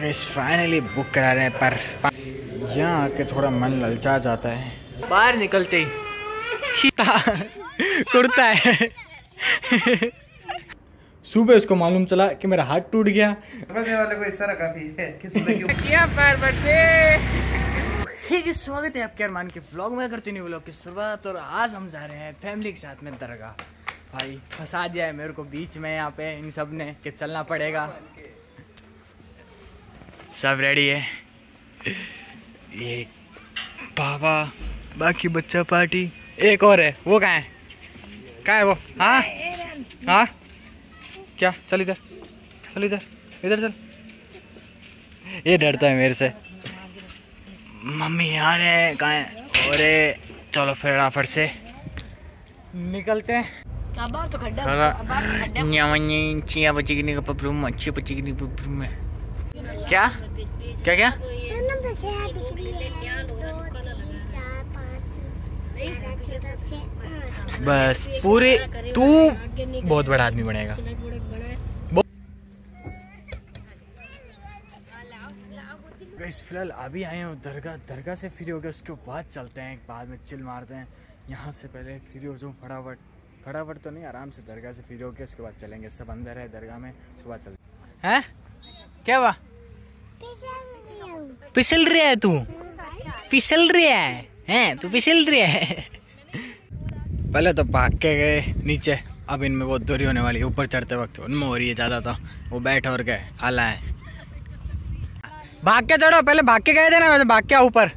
तो gas finally book करा रहे हैं पर यहाँ आके थोड़ा मन ललचा जाता है। बाहर निकलते ही। कुर्ता है। सुबह उसको मालूम चला कि मेरा हाथ टूट गया। वाले को इशारा काफ़ी है कि सुबह हे स्वागत है आपके अरमान के व्लॉग में। करते नहीं व्लॉग की शुरुआत और आज हम जा रहे हैं फैमिली के साथ में दरगाह। भाई फंसा दिया है मेरे को बीच में यहाँ पे इन सबने कि चलना पड़ेगा। सब रेडी है। ये बाबा बाकी बच्चा पार्टी। एक और है वो कहाँ है? कहाँ है वो? हाँ? हाँ? क्या? चल इधर। चल इधर। इधर चल। ये डरता है मेरे से। मम्मी यहाँ है कहाँ है? अरे चलो फटाफट से। निकलते हैं। तो खड्डा तो चिया बच्ची की निका पपरूम अच्छी बच्ची की निका पपरूम में। क्या? क्या क्या? बस पूरे तू बहुत बड़ा आदमी बनेगा। गाइस फ़िलहाल अभी आए हैं दरगाह दरगाह से फ्री हो गए उसके बाद चलते हैं बाद में चिल मारते हैं। यहाँ से पहले फ्री हो जाऊँ फटाफट। फटाफट तो नहीं आराम से दरगाह से फ्री हो के उसके बाद चलेंगे। सब अंदर है दरगाह में उसके बाद चलते हैं? क्या हुआ? फिसल रहा है तू? फिसल रहा है हैं? तू फिसल रहा है? पहले तो भाग के गए नीचे। अब इनमें बहुत दूरी होने वाली है। ऊपर चढ़ते वक्त उनमें हो रही है ज़्यादा तो। वो बैठ और गए हाला है। भाग के चढ़ो पहले भाग के गए थे ना वैसे भाग के ऊपर।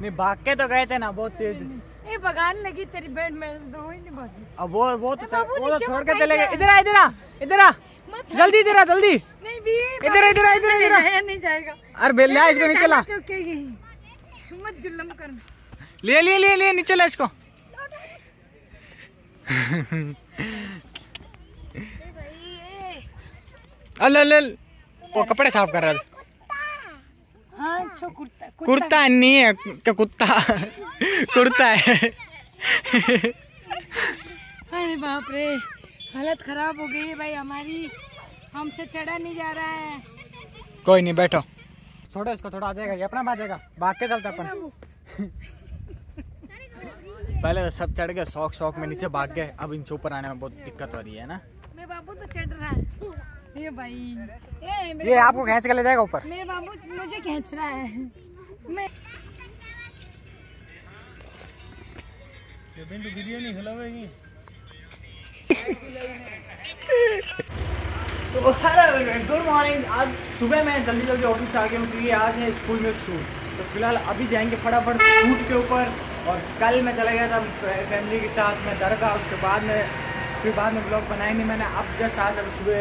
नहीं भाग के तो गए थे ना बहुत तेज। ए बगान लगी तेरी बेड में दो ही नहीं भागी। अब वो वो तो बाबू, वो तो छोड़ के चले गए। इधर आ इधर आ इधर आ। जल्दी इधर आ जल्दी। नहीं भी इधर आ, इधर आ, इधर आ, इधर नहीं जाएगा। अरे बेल ला इसको नीचे ला। मत जुल्म कर ले लिए लिए लिए नीचे ला इसको। अल अल अल। वो कपड़े साफ़ कर रहा था हाँ छो कुर्ता कुर्ता नहीं है क्या कुत्ता? कुर्ता है। अरे बाप रे हालत खराब हो गई है भाई हमारी। हमसे चढ़ा नहीं जा रहा है। कोई नहीं बैठो। छोड़ो इसको थोड़ा आ जाएगा ये अपना आ जाएगा। भाग के चलता अपन। पहले तो सब चढ़ गए शौक शौक में नीचे भाग गए। अब इनसे ऊपर आने में बहुत दिक्कत हो रही है ना? मेरे बाबू तो चढ़ रहा है। ये भाई। मेरे ये आपको खींच के ले जाएगा ऊपर। मेरे बाबू मुझे खींच रहा है। मैं तो हेलो गुड मॉर्निंग आज सुबह मैं जल्दी जल्दी ऑफ़िस आ गया हूँ क्योंकि आज है स्कूल में शूट तो फ़िलहाल अभी जाएँगे फटाफट शूट के ऊपर और कल मैं चला गया था फैमिली के साथ में दरगाह उसके बाद में फिर बाद में ब्लॉग बनाएँगे मैंने। अब जस्ट आज अब सुबह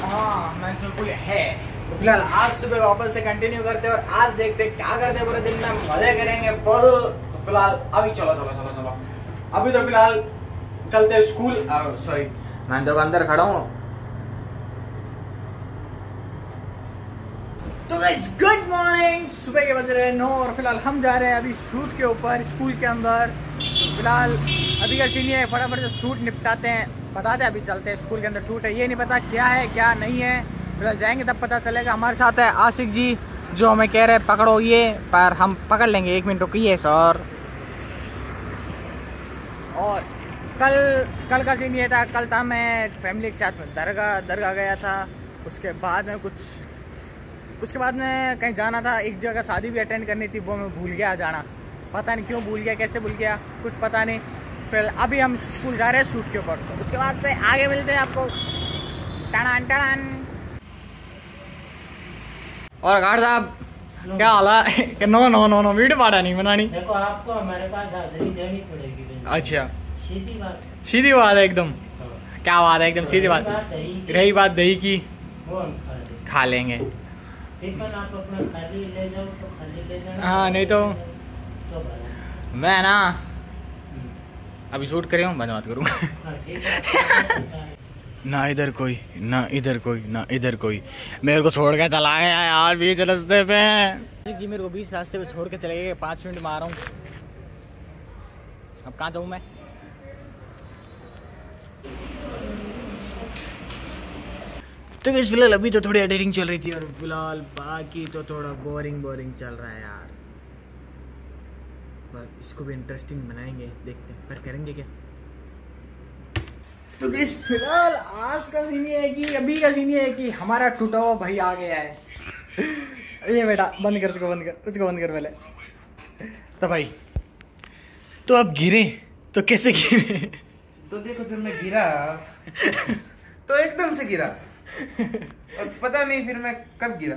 हाँ कोई है। तो फ़िलहाल आज सुबह वापस से कंटिन्यू करते हैं और आज देखते हैं क्या करते हैं पूरे दिन में। मज़े करेंगे फुल तो फ़िलहाल, अभी चलो चलो चलो चलो। अभी तो फ़िलहाल चलते हैं स्कूल सॉरी मैं तो अंदर खड़ा हूँ। तो गुड मॉर्निंग सुबह के बज रहे नौ और फ़िलहाल हम जा रहे हैं अभी शूट के ऊपर स्कूल के अंदर। तो फ़िलहाल अभी का सीन ये है, फटाफट से शूट निपटाते हैं। बताते हैं अभी चलते हैं स्कूल के अंदर, छूट है। ये नहीं पता क्या है, क्या नहीं है। फ़िलहाल जाएँगे तब पता चलेगा। हमारे साथ है आशिक जी, जो हमें कह रहे हैं, पकड़ो ये, पर हम पकड़ लेंगे। एक मिनट रुकिए, सर। और कल कल का सीन ये था, कल था मैं फैमिली के साथ में दरगाह दरगाह गया था। उसके बाद में कुछ, उसके बाद में कहीं जाना था। एक जगह शादी भी अटेंड करनी थी, वो मैं भूल गया जाना। पता नहीं क्यों भूल गया, कैसे भूल गया, कुछ पता नहीं। फिर अभी हम स्कूल जा रहे हैं शूट के ऊपर। तो उसके बाद से आगे मिलते हैं आपको। टड़ान टड़ान और गार्ड साहब क्या हाल है? No no no no video पाड़ा नहीं बनानी। देखो आपको हमारे पास हाजिरी देनी पड़ेगी अच्छा। सीधी बात सीधी बात है एकदम। क्या बात है एकदम सीधी बात। है ही। रही बात दही की। खा लेंगे। आप अपना खाली ले जाओ तो खाली ले जाना। हाँ नहीं तो तो मैं ना अभी शूट करे हूँ बात करूँ। ना इधर कोई ना इधर कोई ना इधर कोई। मेरे को छोड़ के चला गया यार बीच रास्ते पे। जी मेरे को बीच रास्ते पे छोड़ के चले गए पाँच मिनट में आ रहा हूँ। अब कहाँ जाऊँ मैं? तो इस फ़िलहाल अभी तो थोड़ी एडिटिंग चल रही थी और फ़िलहाल बाकी तो थोड़ा बोरिंग बोरिंग चल रहा है यार। पर इसको भी इंटरेस्टिंग बनाएँगे देखते हैं। पर करेंगे क्या? तो इस फ़िलहाल आज का सीन ये है कि अभी का सीन ये है कि हमारा टूटा हुआ भाई आ गया है। ये बेटा बंद कर उसको बंद कर उसको बंद कर पहले। तो भाई तो अब गिरे तो कैसे गिरे? तो देखो जब मैं गिरा तो एकदम से गिरा। और पता नहीं फिर मैं कब गिरा।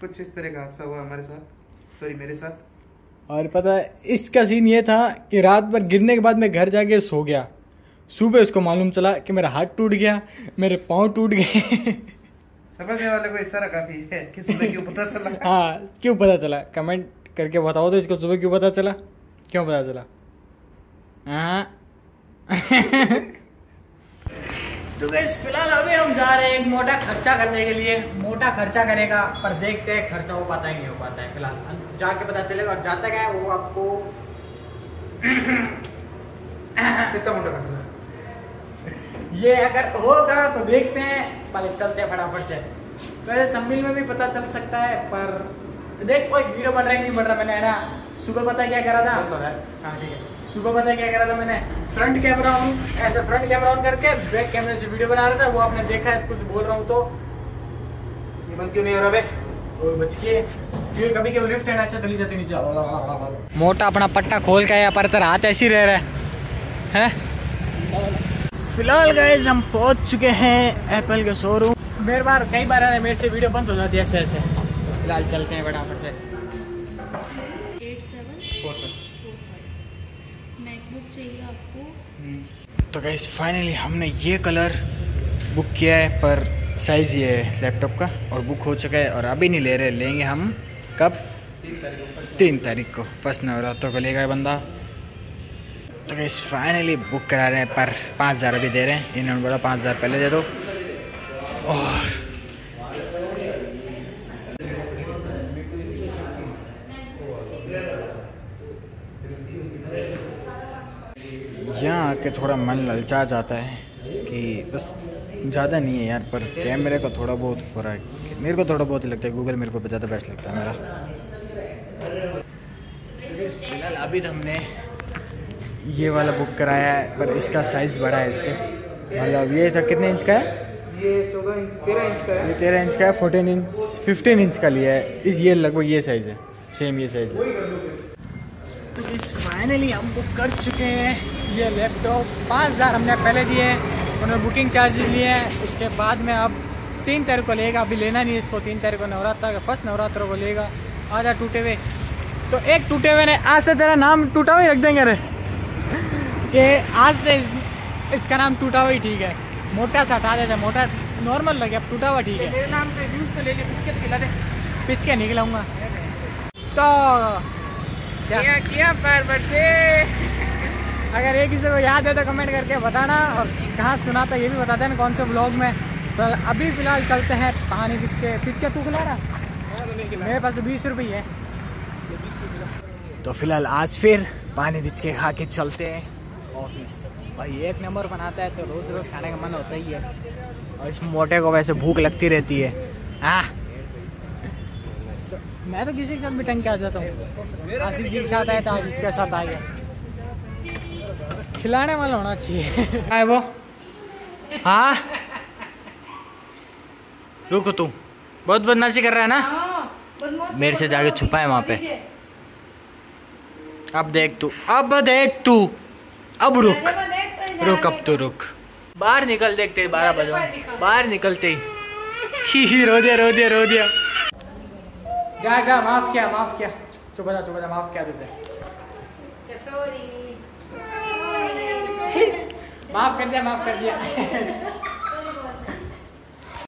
कुछ इस तरह का हादसा हुआ हमारे साथ। सॉरी मेरे साथ। और पता है इसका सीन ये था कि रात भर गिरने के बाद मैं घर जाके सो गया। सुबह उसको मालूम चला कि मेरा हाथ टूट गया मेरे पाँव टूट गए। समझने वाले को इशारा काफ़ी है कि सुबह क्यों पता चला? हाँ क्यों पता चला? कमेंट करके बताओ तो इसको सुबह क्यों पता चला? क्यों पता चला? हाँ। तो गैस फ़िलहाल अभी हम जा रहे हैं एक मोटा खर्चा करने के लिए। मोटा खर्चा करेगा पर देखते हैं खर्चा हो पाता है नहीं हो पाता है। फ़िलहाल जाके पता चलेगा और जाता क्या है वो आपको कितना मोटा खर्चा ये अगर होगा तो देखते हैं पहले चलते हैं फटाफट से। वैसे तमिल में भी पता चल सकता है पर देख कोई वीडियो बन रहा है नहीं बन रहा मैंने है ना? सुबह पता क्या करा था? तो। हाँ ठीक है। सुबह पता क्या करा था मैंने? फ्रंट कैमरा ऑन ऐसे फ्रंट कैमरा ऑन करके बैक कैमरे से वीडियो बना रहा था वो आपने देखा है कुछ बोल रहा हूँ तो। ये बंद क्यों नहीं हो रहा बे? वो बच के क्योंकि कभी कभी लिफ्ट है ना ऐसे चली जाती नीचे। मोटा अपना पट्टा खोल के आया पर तेरा हाथ ऐसे ही रह रहा है। फ़िलहाल गाइस हम पहुँच चुके हैं एप्पल के शोरूम मेरे बार कई बार है मेरे से वीडियो बंद हो जाती है ऐसे ऐसे। फ़िलहाल चलते हैं फटाफट से। एट सेवन चाहिए आपको। तो गाइस फाइनली हमने ये कलर बुक किया है, पर साइज़ ये है लैपटॉप का, और बुक हो चुका है, और अभी नहीं ले रहे, लेंगे हम कब? तीन तारीख को, फ़र्स्ट नवरात्रों को लेगा बंदा। तो गाइस फाइनली बुक करा रहे हैं, पर पाँच हज़ार अभी दे रहे हैं, इन्होंने बोला पाँच हज़ार पहले दे दो। और यहाँ आके थोड़ा मन ललचा जाता है कि बस ज़्यादा नहीं है यार पर कैमरे का थोड़ा बहुत फ़र्क मेरे को थोड़ा बहुत ही लगता है गूगल मेरे को ज़्यादा बेस्ट लगता है मेरा। फ़िलहाल अभी तो हमने ये वाला बुक कराया है पर इसका साइज़ बड़ा है इससे। मतलब ये था कितने इंच का है? ये चौदह इंच तेरह इंच का है। ये तेरह इंच का है फोर्टीन इंच फिफ्टीन इंच का लिया है। इस ये लगभग ये साइज़ है सेम ये साइज़ है। तो इस फाइनली हम बुक कर चुके हैं। ये लैपटॉप पाँच हज़ार हमने पहले दिए हैं उन्होंने बुकिंग चार्जेस लिए हैं उसके बाद में अब तीन तारीख को लेगा अभी लेना नहीं इसको तीन तारीख को नवरात्र का फ़र्स्ट नवरात्र को लेगा आधा टूटे हुए। तो एक टूटे हुए ने आज से तेरा नाम टूटा हुआ ही रख देंगे अरे कि आज से इस, इसका नाम टूटा हुआ ही ठीक है। मोटा सा हटा देते मोटा नॉर्मल लगे अब टूटा हुआ ठीक है। मेरे नाम पे व्यूज़ तो ले तो खिला दे। पिचके निकलाऊँगा तो क्या किया पर बर्थडे अगर ये किसी को याद है तो कमेंट करके बताना और कहाँ सुना था ये भी बता देना कौन से ब्लॉग में। तो अभी फ़िलहाल चलते हैं पानी पिच के पिच के तू खिला रहा? मेरे पास तो बीस रुपये है। तो फ़िलहाल आज फिर पानी पिच के खा के चलते हैं ऑफ़िस। भाई एक नंबर बनाता है तो रोज़ रोज़ खाने का मन होता ही है। और इस मोटे को वैसे भूख लगती रहती है। हाँ तो मैं तो किसी के साथ भी टंग के आ जाता हूँ। आशिक जी के साथ आया था आज इसके साथ आ गया। खिलाने वाला होना चाहिए। है वो। हाँ? रुको तू बहुत बदमाशी कर रहा है ना? मेरे से जाके छुपा है वहाँ पे। अब देख तू। अब देख तू। अब रुक। रुक अब तू रुक। बाहर निकल देखते बारह बजे बाहर निकलते ही। ही रो दिया रो दिया रो दिया। जा जा माफ़ किया माफ़ किया। चुप जा चुप जा माफ़ किया तुझे। माफ़ कर दिया माफ़ कर दिया।